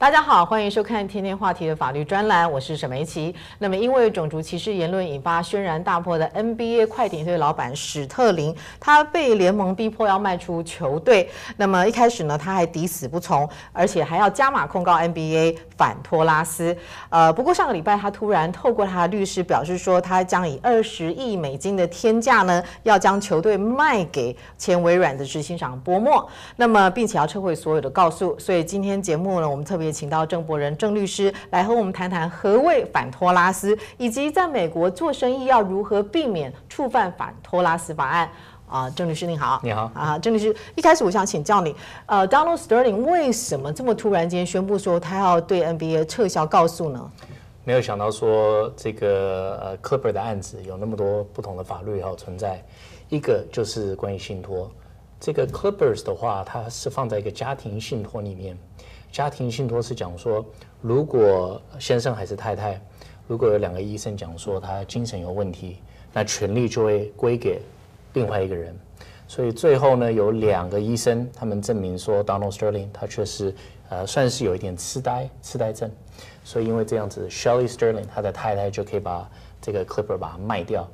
大家好，欢迎收看《天天话题》的法律专栏，我是沈梅琪。那么，因为种族歧视言论引发轩然大波的 NBA 快艇队老板史特林，他被联盟逼迫要卖出球队。那么一开始呢，他还抵死不从，而且还要加码控告 NBA 反托拉斯。呃，不过上个礼拜他突然透过他的律师表示说，他将以二十亿美金的天价呢，要将球队卖给前微软的执行长波莫。那么，并且要撤回所有的告诉。所以今天节目呢，我们特别。请到郑博仁郑律师来和我们谈谈何谓反托拉斯，以及在美国做生意要如何避免触犯反托拉斯法案。啊，郑律师您好，你好啊，郑律师，一开始我想请教你，呃，Donald Sterling 为什么这么突然间宣布说他要对 NBA 撤销告诉呢？没有想到说这个呃 Clipper 的案子有那么多不同的法律要存在，一个就是关于信托，这个 Clippers 的话，它是放在一个家庭信托里面。家庭信托是讲说，如果先生还是太太，如果有两个医生讲说他精神有问题，那权利就会归给另外一个人。所以最后呢，有两个医生他们证明说，Donald Sterling 他确实呃算是有一点痴呆痴呆症。所以因为这样子，Shelly Sterling 他的太太就可以把这个 Clipper 把它卖掉。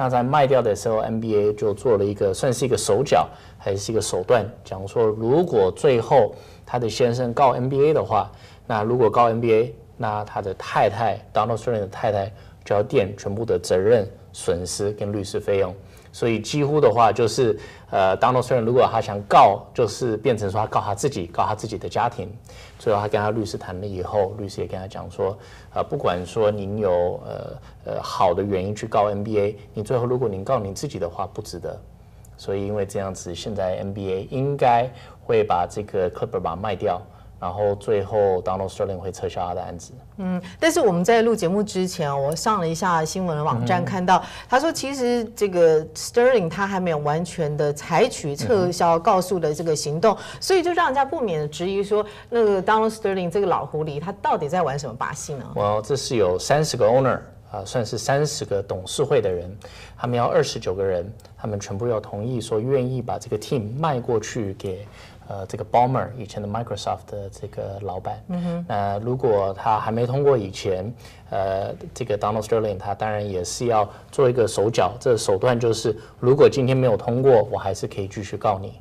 那在卖掉的时候，NBA 就做了一个算是一个手脚还是一个手段，讲说如果最后他的先生告 NBA 的话，那如果告 NBA，那他的太太 Donald Sterling 的太太就要垫全部的责任、损失跟律师费用。所以几乎的话就是，呃，Donaldson 如果他想告，就是变成说他告他自己，告他自己的家庭。最后他跟他律师谈了以后，律师也跟他讲说，呃，不管说您有呃呃好的原因去告 NBA，你最后如果您告你自己的话，不值得。所以因为这样子，现在 NBA 应该。会把这个 Clipper 把它卖掉，然后最后 Donald Sterling 会撤销他的案子。嗯，但是我们在录节目之前，我上了一下新闻网站，看到他说，其实这个 Sterling 他还没有完全的采取撤销告诉的这个行动，所以就让人家不免的质疑说，那个 Donald Sterling 这个老狐狸，他到底在玩什么把戏呢？哇，这是有三十个 owner 啊，算是三十个董事会的人，他们要二十九个人，他们全部要同意说愿意把这个 team 卖过去给。呃，这个 Balmer 以前的 Microsoft 的这个老板，嗯哼，那如果他还没通过以前，呃，这个 Donald Sterling 他当然也是要做一个手脚，这手段就是，如果今天没有通过，我还是可以继续告你。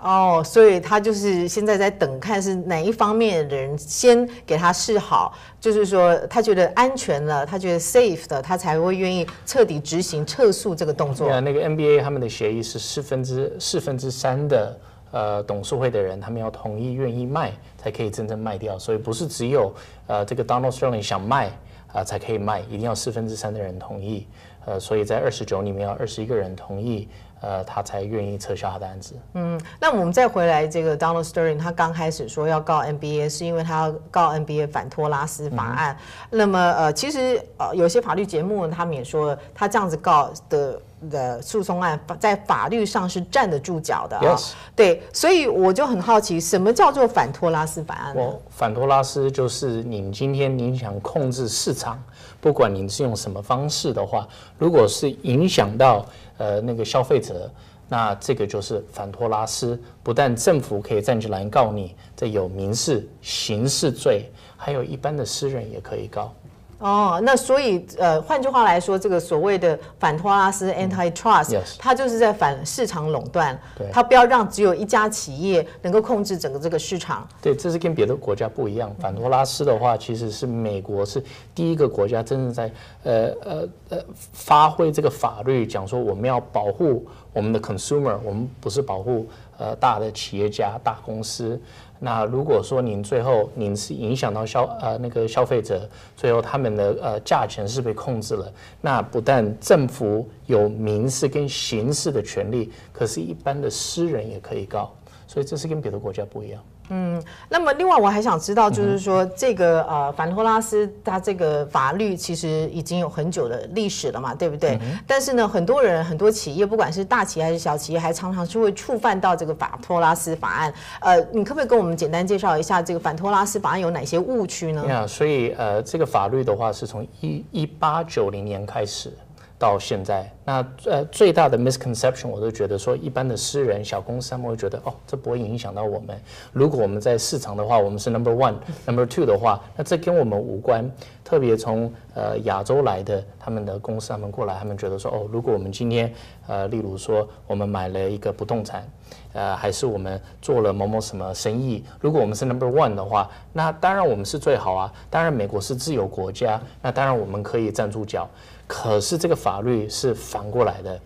哦，所以他就是现在在等，看是哪一方面的人先给他示好，就是说他觉得安全了，他觉得 safe 的，他才会愿意彻底执行撤诉这个动作。那个 NBA 他们的协议是四分之四分之三的。呃，董事会的人他们要同意愿意卖，才可以真正卖掉。所以不是只有呃这个 Donald Sterling 想卖啊才可以卖，一定要四分之三的人同意。呃，所以在二十九里面要二十一个人同意，呃，他才愿意撤销他的案子。嗯，那我们再回来这个 Donald Sterling，他刚开始说要告 NBA，是因为他要告 NBA 反托拉斯法案。那么呃，其实呃有些法律节目他们也说，他这样子告的。的诉讼案在法律上是站得住脚的啊，对，所以我就很好奇，什么叫做反托拉斯法案呢？反托拉斯就是你今天你想控制市场，不管你是用什么方式的话，如果是影响到呃那个消费者，那这个就是反托拉斯。不但政府可以站出来告你，这有民事、刑事罪，还有一般的私人也可以告。哦，那所以呃，换句话来说，这个所谓的反托拉斯 （antitrust），它就是在反市场垄断，它不要让只有一家企业能够控制整个这个市场。对，这是跟别的国家不一样。反托拉斯的话，其实是美国是第一个国家真正在呃呃呃发挥这个法律，讲说我们要保护我们的 consumer，我们不是保护呃大的企业家、大公司。那如果说您最后您是影响到消呃那个消费者，最后他们的呃价钱是被控制了，那不但政府有民事跟刑事的权利，可是一般的私人也可以告，所以这是跟别的国家不一样。嗯，那么另外我还想知道，就是说这个呃反托拉斯它这个法律其实已经有很久的历史了嘛，对不对？但是呢，很多人很多企业，不管是大企业还是小企业，还常常是会触犯到这个反托拉斯法案。呃，你可不可以跟我们简单介绍一下这个反托拉斯法案有哪些误区呢？呀，所以呃，这个法律的话是从一一八九零年开始。到现在，那呃最大的 misconception 我都觉得说，一般的私人小公司他们会觉得哦，这不会影响到我们。如果我们在市场的话，我们是 number one、number two 的话，那这跟我们无关。特别从呃亚洲来的他们的公司他们过来，他们觉得说哦，如果我们今天呃例如说我们买了一个不动产，呃还是我们做了某某什么生意，如果我们是 number one 的话，那当然我们是最好啊。当然美国是自由国家，那当然我们可以站住脚。可是这个法律是反过来的，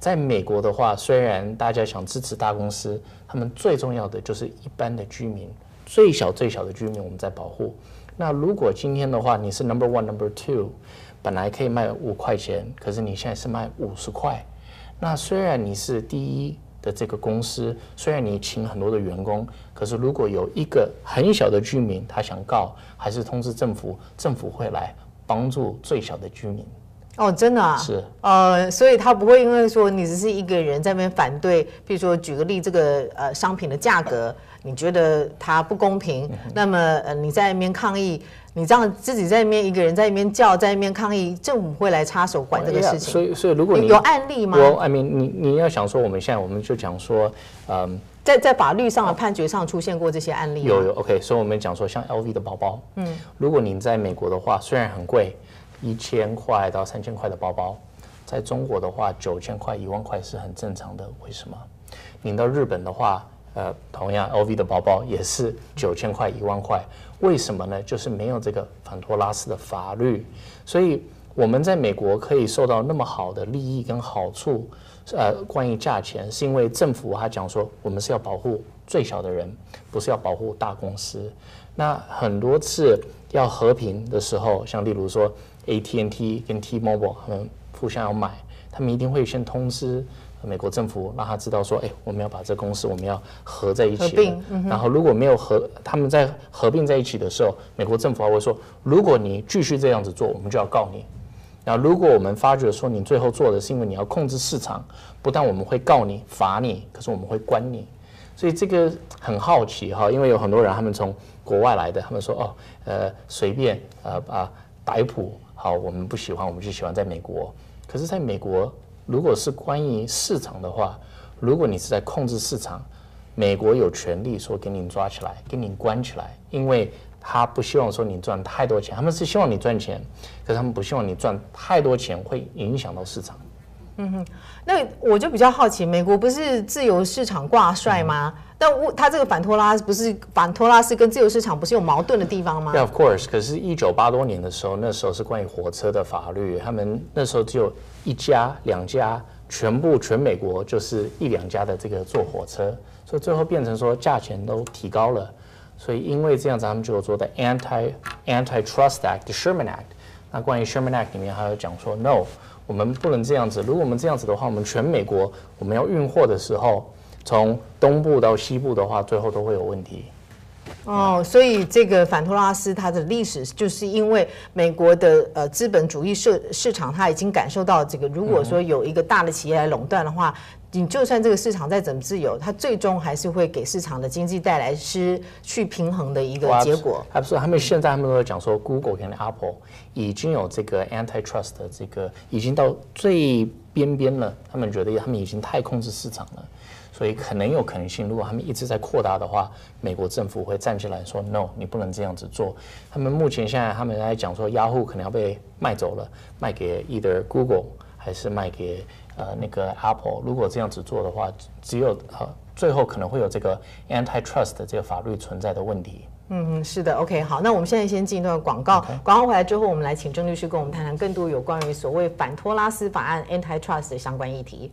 在美国的话，虽然大家想支持大公司，他们最重要的就是一般的居民，最小最小的居民我们在保护。那如果今天的话，你是 number one number two，本来可以卖五块钱，可是你现在是卖五十块，那虽然你是第一的这个公司，虽然你请很多的员工，可是如果有一个很小的居民他想告，还是通知政府，政府会来帮助最小的居民。哦，真的啊，是，呃，所以他不会因为说你只是一个人在那边反对，比如说举个例，这个呃商品的价格，你觉得它不公平，那么呃你在那边抗议，你这样自己在那边一个人在那边叫，在那边抗议，政府会来插手管这个事情。所以，所以如果你有案例吗？我，I mean，你你要想说，我们现在我们就讲说，嗯，在在法律上的判决上出现过这些案例。有有，OK，所以我们讲说，像 LV 的包包，嗯，如果你在美国的话，虽然很贵。一千块到三千块的包包，在中国的话，九千块、一万块是很正常的。为什么？你到日本的话，呃，同样 LV 的包包也是九千块、一万块。为什么呢？就是没有这个反托拉斯的法律，所以我们在美国可以受到那么好的利益跟好处。呃，关于价钱，是因为政府他讲说，我们是要保护最小的人，不是要保护大公司。那很多次要和平的时候，像例如说。AT&T 跟 T-Mobile 他们互相要买，他们一定会先通知美国政府，让他知道说，哎，我们要把这公司我们要合在一起。然后如果没有合，他们在合并在一起的时候，美国政府还会说，如果你继续这样子做，我们就要告你。那如果我们发觉说你最后做的是因为你要控制市场，不但我们会告你罚你，可是我们会关你。所以这个很好奇哈，因为有很多人他们从国外来的，他们说哦，呃，随便呃把逮捕。好，我们不喜欢，我们就喜欢在美国。可是，在美国，如果是关于市场的话，如果你是在控制市场，美国有权利说给你抓起来，给你关起来，因为他不希望说你赚太多钱，他们是希望你赚钱，可是他们不希望你赚太多钱，会影响到市场。嗯哼，那我就比较好奇，美国不是自由市场挂帅吗？但它这个反托拉不是反托拉斯跟自由市场不是有矛盾的地方吗那 of course。可是，一九八多年的时候，那时候是关于火车的法律，他们那时候只有一家、两家，全部全美国就是一两家的这个坐火车，所以最后变成说价钱都提高了。所以因为这样子，他们就有做的 Anti Antitrust act，the、Sherman Act。那关于 Sherman Act 里面还有讲说，No，我们不能这样子。如果我们这样子的话，我们全美国我们要运货的时候。从东部到西部的话，最后都会有问题。哦，所以这个反托拉斯它的历史，就是因为美国的呃资本主义市市场，它已经感受到这个，如果说有一个大的企业来垄断的话，你就算这个市场再怎么自由，它最终还是会给市场的经济带来失去平衡的一个结果。还不是他们现在他们都在讲说，Google 跟 Apple 已经有这个 antitrust 的这个已经到最边边了，他们觉得他们已经太控制市场了。所以可能有可能性，如果他们一直在扩大的话，美国政府会站起来说：“No，你不能这样子做。”他们目前现在他们在讲说，Yahoo 可能要被卖走了，卖给 either Google 还是卖给呃那个 Apple。如果这样子做的话，只有呃最后可能会有这个 antitrust 这个法律存在的问题。嗯，是的，OK，好，那我们现在先进一段广告，广告回来之后，我们来请郑律师跟我们谈谈更多有关于所谓反托拉斯法案 antitrust 的相关议题。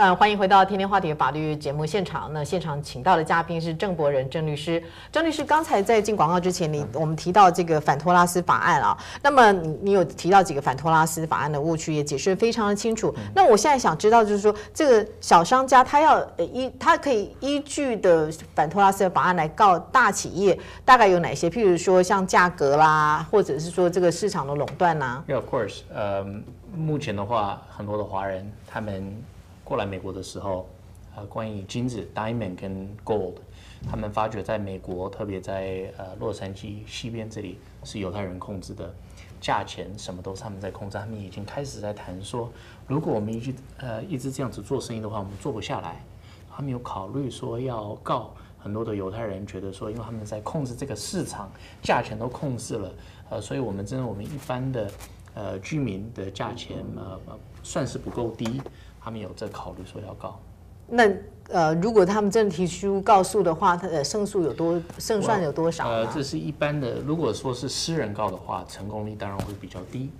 呃，欢迎回到天天话题法律节目现场。那现场请到的嘉宾是郑博仁郑律师。郑律师，刚才在进广告之前，你我们提到这个反托拉斯法案啊，那么你你有提到几个反托拉斯法案的误区，也解释的非常的清楚。那我现在想知道，就是说这个小商家他要依他可以依据的反托拉斯的法案来告大企业，大概有哪些？譬如说像价格啦，或者是说这个市场的垄断呐？Yeah, of course. 呃，目前的话，很多的华人他们。过来美国的时候，呃，关于金子 （diamond） 跟 gold，他们发觉在美国，特别在呃洛杉矶西边这里是犹太人控制的，价钱什么都是他们在控制。他们已经开始在谈说，如果我们一直呃一直这样子做生意的话，我们做不下来。他们有考虑说要告很多的犹太人，觉得说，因为他们在控制这个市场，价钱都控制了，呃，所以我们真的我们一般的呃居民的价钱呃算是不够低。他们有在考虑说要告，那呃，如果他们真的提出告诉的话，他的胜诉有多胜算有多少？呃，这是一般的。如果说是私人告的话，成功率当然会比较低。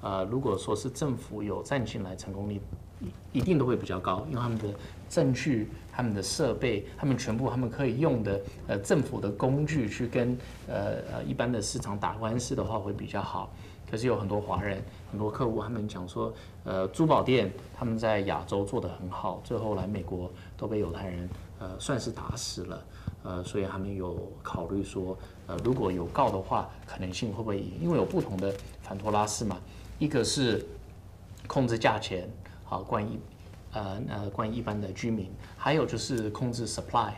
呃，如果说是政府有站进来，成功率一定都会比较高，因为他们的证据、他们的设备、他们全部他们可以用的呃政府的工具去跟呃呃一般的市场打官司的话会比较好。可是有很多华人、很多客户，他们讲说，呃，珠宝店他们在亚洲做得很好，最后来美国都被犹太人呃算是打死了，呃，所以他们有考虑说，呃，如果有告的话，可能性会不会赢？因为有不同的反托拉斯嘛，一个是控制价钱，好，关于呃呃关于一般的居民，还有就是控制 supply。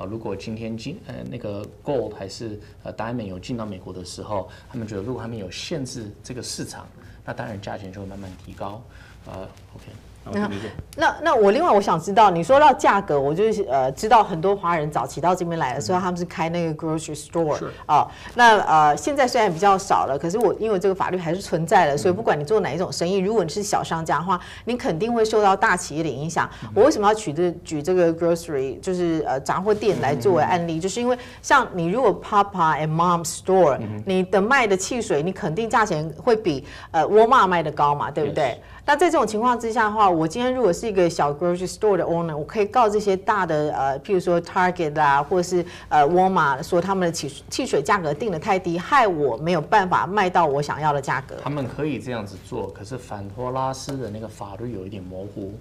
啊，如果今天进呃那个 gold 还是呃 diamond 有进到美国的时候，他们觉得如果他们有限制这个市场，那当然价钱就会慢慢提高。呃，OK。那那那我另外我想知道，你说到价格，我就是呃知道很多华人早期到这边来的时候，他们是开那个 grocery store 啊。那呃现在虽然比较少了，可是我因为这个法律还是存在的，所以不管你做哪一种生意，如果你是小商家的话，你肯定会受到大企业的影响。我为什么要举这举这个 grocery 就是呃杂货店来作为案例？就是因为像你如果 Papa and Mom store，你的卖的汽水，你肯定价钱会比呃沃尔玛卖的高嘛，对不对？那在这种情况之下的话，我今天如果是一个小 grocery store 的 owner，我可以告这些大的呃，譬如说 Target 啦，或者是呃 wama，说他们的汽汽水价格定的太低，害我没有办法卖到我想要的价格。他们可以这样子做，可是反托拉斯的那个法律有一点模糊。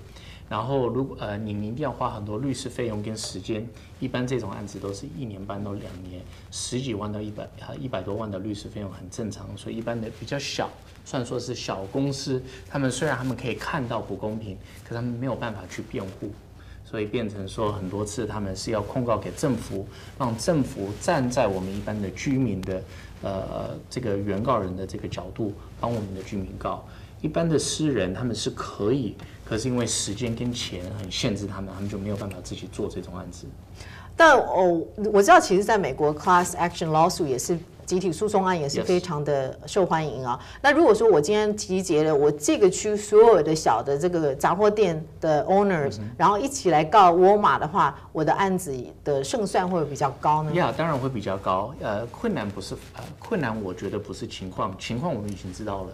然后，如果呃，你一定要花很多律师费用跟时间，一般这种案子都是一年半到两年，十几万到一百啊一百多万的律师费用很正常。所以一般的比较小，算说是小公司，他们虽然他们可以看到不公平，可他们没有办法去辩护，所以变成说很多次他们是要控告给政府，让政府站在我们一般的居民的呃这个原告人的这个角度，帮我们的居民告。一般的私人他们是可以。可是因为时间跟钱很限制他们，他们就没有办法自己做这种案子。但哦，我知道，其实在美国，class action lawsuit 也是集体诉讼案，也是非常的受欢迎啊。那如果说我今天集结了我这个区所有的小的这个杂货店的 owners，然后一起来告沃尔玛的话，我的案子的胜算会比较高呢？呀，当然会比较高。呃，困难不是呃困难，我觉得不是情况，情况我们已经知道了。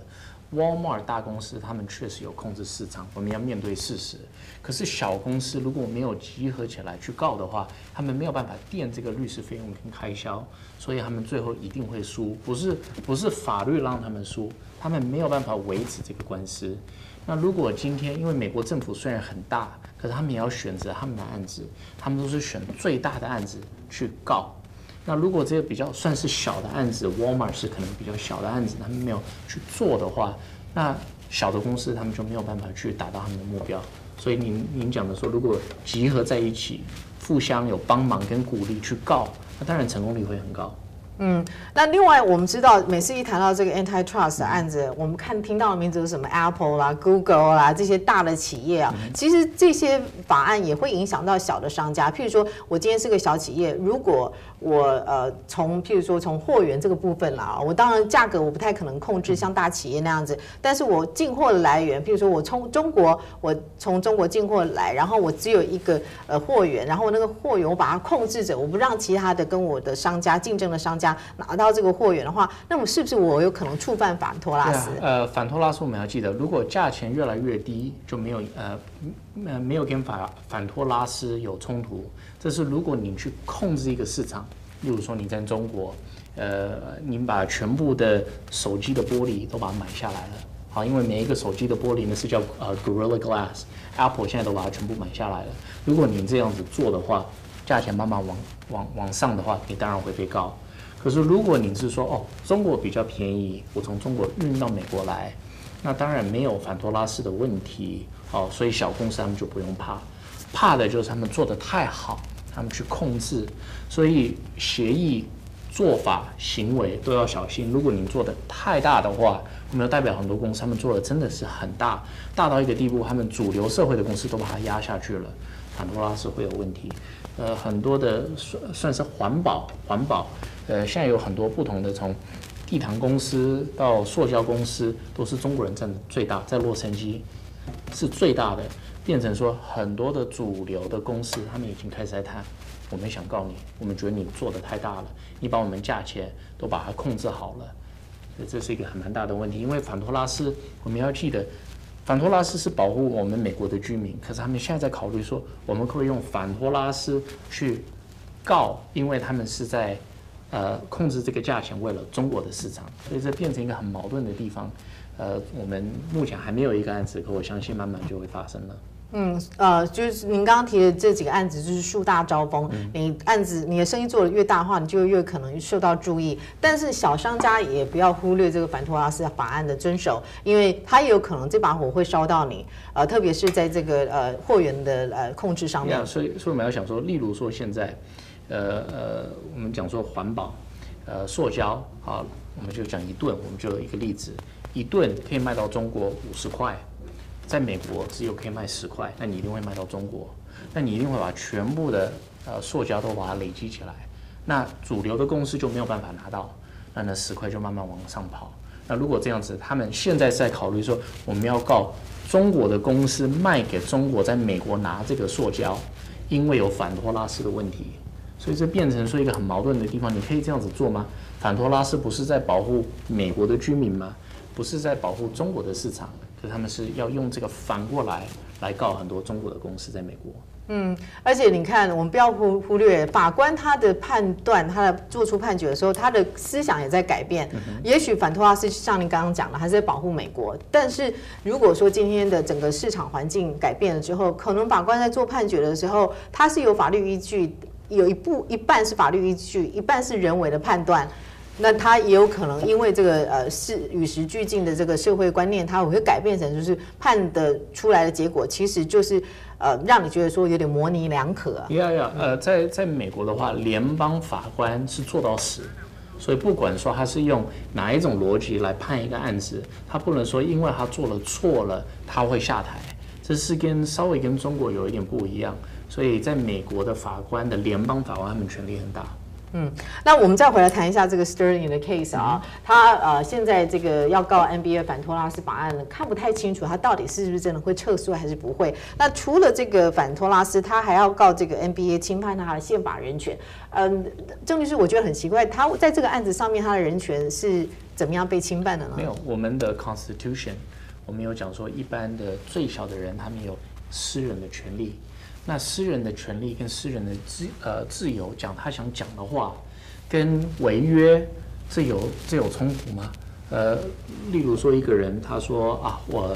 Walmart 大公司，他们确实有控制市场，我们要面对事实。可是小公司如果没有集合起来去告的话，他们没有办法垫这个律师费用跟开销，所以他们最后一定会输。不是不是法律让他们输，他们没有办法维持这个官司。那如果今天因为美国政府虽然很大，可是他们也要选择他们的案子，他们都是选最大的案子去告。那如果这个比较算是小的案子，Walmart 是可能比较小的案子，他们没有去做的话，那小的公司他们就没有办法去达到他们的目标。所以您您讲的说，如果集合在一起，互相有帮忙跟鼓励去告，那当然成功率会很高。嗯，那另外我们知道，每次一谈到这个 antitrust 的案子，我们看听到的名字是什么 Apple 啦、Google 啦这些大的企业啊，其实这些法案也会影响到小的商家。譬如说，我今天是个小企业，如果我呃从譬如说从货源这个部分啦，我当然价格我不太可能控制像大企业那样子，但是我进货的来源，譬如说我从中国，我从中国进货来，然后我只有一个呃货源，然后那个货源我把它控制着，我不让其他的跟我的商家竞争的商家。拿到这个货源的话，那么是不是我有可能触犯反托拉斯？呃，反托拉斯我们要记得，如果价钱越来越低，就没有呃呃没有跟反反托拉斯有冲突。这是如果你去控制一个市场，例如说你在中国，呃，你把全部的手机的玻璃都把它买下来了，好，因为每一个手机的玻璃呢是叫呃 Gorilla Glass，Apple 现在都把它全部买下来了。如果你这样子做的话，价钱慢慢往往往上的话，你当然会被告。可是如果你是说哦，中国比较便宜，我从中国运到美国来，那当然没有反托拉斯的问题，哦，所以小公司他们就不用怕，怕的就是他们做的太好。他们去控制，所以协议做法、行为都要小心。如果你做的太大的话，有没有代表很多公司他们做的真的是很大，大到一个地步，他们主流社会的公司都把它压下去了，反托拉斯会有问题。呃，很多的算算是环保，环保，呃，现在有很多不同的，从地毯公司到塑胶公司，都是中国人占的最大，在洛杉矶是最大的。变成说很多的主流的公司，他们已经开始在谈，我们想告你，我们觉得你做的太大了，你把我们价钱都把它控制好了，这是一个很蛮大的问题。因为反托拉斯，我们要记得，反托拉斯是保护我们美国的居民，可是他们现在在考虑说，我们可以用反托拉斯去告，因为他们是在呃控制这个价钱，为了中国的市场，所以这变成一个很矛盾的地方。呃，我们目前还没有一个案子，可我相信慢慢就会发生了。嗯，呃，就是您刚刚提的这几个案子，就是树大招风。你案子你的生意做的越大的话，你就越可能受到注意。但是小商家也不要忽略这个反托拉斯法案的遵守，因为他也有可能这把火会烧到你。呃，特别是在这个呃货源的呃控制上面。所以，所以我们要想说，例如说现在，呃呃，我们讲说环保，呃，塑胶啊，我们就讲一顿，我们就有一个例子，一顿可以卖到中国五十块。在美国只有可以卖十块，那你一定会卖到中国，那你一定会把全部的呃塑胶都把它累积起来，那主流的公司就没有办法拿到，那那十块就慢慢往上跑。那如果这样子，他们现在在考虑说，我们要告中国的公司卖给中国在美国拿这个塑胶，因为有反托拉斯的问题，所以这变成说一个很矛盾的地方。你可以这样子做吗？反托拉斯不是在保护美国的居民吗？不是在保护中国的市场？他们是要用这个反过来来告很多中国的公司在美国。嗯，而且你看，我们不要忽忽略法官他的判断，他的做出判决的时候，他的思想也在改变。也许反托拉斯像您刚刚讲的，还是在保护美国。但是如果说今天的整个市场环境改变了之后，可能法官在做判决的时候，他是有法律依据，有一部一半是法律依据，一半是人为的判断。那他也有可能因为这个呃是与时俱进的这个社会观念，他会改变成就是判的出来的结果，其实就是呃让你觉得说有点模棱两可。啊呀呀，呃，在在美国的话，联邦法官是做到死，所以不管说他是用哪一种逻辑来判一个案子，他不能说因为他做了错了他会下台，这是跟稍微跟中国有一点不一样。所以在美国的法官的联邦法官他们权力很大。嗯，那我们再回来谈一下这个 Sterling 的 case 啊，他呃现在这个要告 NBA 反托拉斯法案，看不太清楚他到底是不是真的会撤诉还是不会。那除了这个反托拉斯，他还要告这个 NBA 侵犯他的宪法人权。嗯，郑律师，我觉得很奇怪，他在这个案子上面他的人权是怎么样被侵犯的呢？没有，我们的 Constitution 我们有讲说，一般的最小的人他们有私人的权利。那私人的权利跟私人的自呃自由讲他想讲的话，跟违约这有这有冲突吗？呃，例如说一个人他说啊，我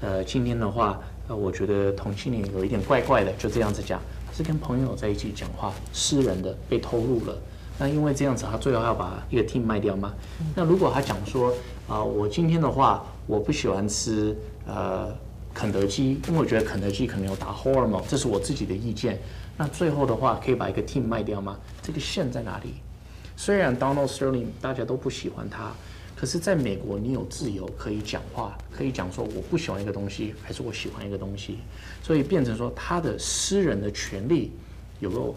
呃今天的话，呃我觉得同性恋有一点怪怪的，就这样子讲，是跟朋友在一起讲话，私人的被偷录了。那因为这样子，他最后要把一个 team 卖掉吗？那如果他讲说啊，我今天的话，我不喜欢吃呃。肯德基，因为我觉得肯德基可能有打 hormone，这是我自己的意见。那最后的话，可以把一个 team 卖掉吗？这个线在哪里？虽然 Donald Sterling 大家都不喜欢他，可是在美国，你有自由可以讲话，可以讲说我不喜欢一个东西，还是我喜欢一个东西。所以变成说他的私人的权利有没有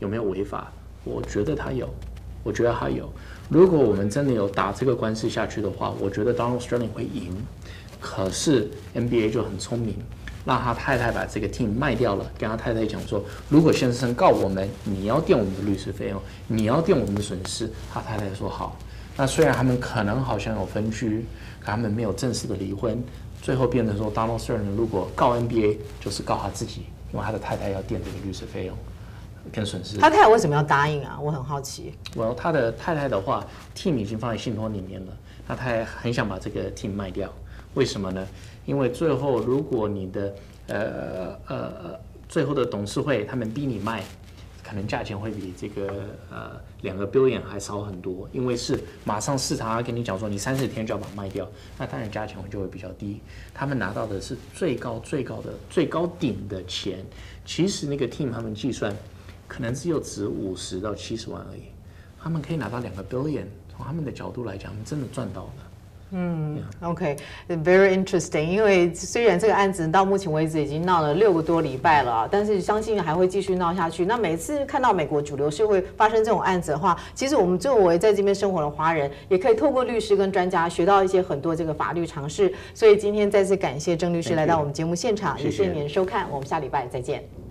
有没有违法？我觉得他有，我觉得他有。如果我们真的有打这个官司下去的话，我觉得 Donald Sterling 会赢。可是 NBA 就很聪明，让他太太把这个 team 卖掉了，跟他太太讲说，如果先生告我们，你要垫我们的律师费用，你要垫我们的损失。他太太说好。那虽然他们可能好像有分居，可他们没有正式的离婚。最后变成说，Donald Stern 如果告 NBA，就是告他自己，因为他的太太要垫这个律师费用跟损失。他太太为什么要答应啊？我很好奇。我他的太太的话，team 已经放在信托里面了，那他也很想把这个 team 卖掉。为什么呢？因为最后如果你的呃呃最后的董事会他们逼你卖。可能价钱会比这个呃两个 billion 还少很多，因为是马上市场要跟你讲说你三十天就要把它卖掉，那当然价钱就会比较低。他们拿到的是最高最高的最高顶的钱，其实那个 team 他们计算可能只有值五十到七十万而已，他们可以拿到两个 billion，从他们的角度来讲，他们真的赚到了。嗯，OK，very interesting。因为虽然这个案子到目前为止已经闹了六个多礼拜了，但是相信还会继续闹下去。那每次看到美国主流社会发生这种案子的话，其实我们作为在这边生活的华人，也可以透过律师跟专家学到一些很多这个法律常识。所以今天再次感谢郑律师来到我们节目现场，也谢谢您收看，我们下礼拜再见。